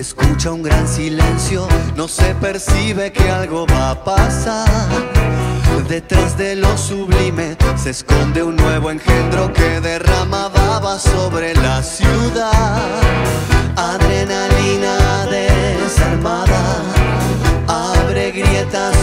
escucha un gran silencio, no se percibe que algo va a pasar. Detrás de lo sublime se esconde un nuevo engendro que derrama baba sobre la ciudad. Adrenalina desarmada abre grietas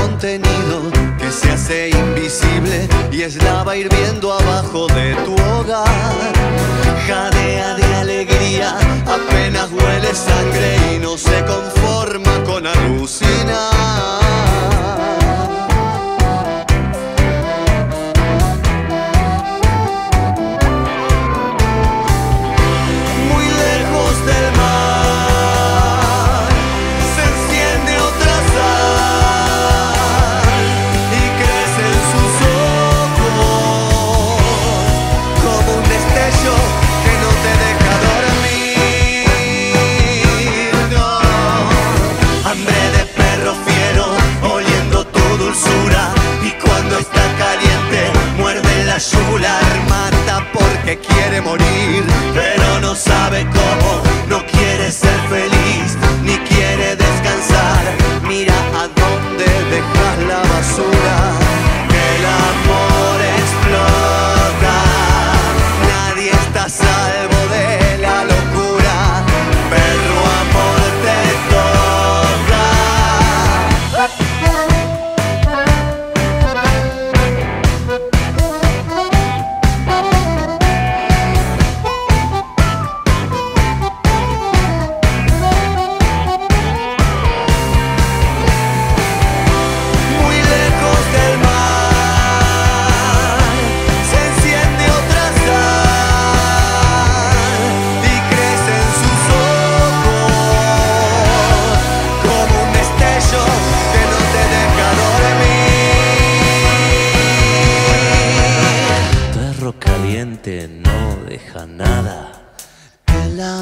contenido que se hace invisible y es lava hirviendo abajo de tu hogar. Jadea de alegría, apenas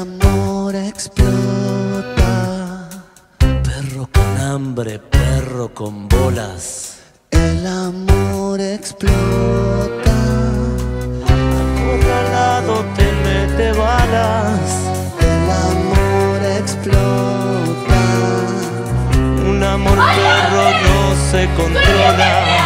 amor explota. Perro con hambre, perro con bolas. El amor explota. Acorralado te mete balas. El amor explota. Un amor perro no se controla.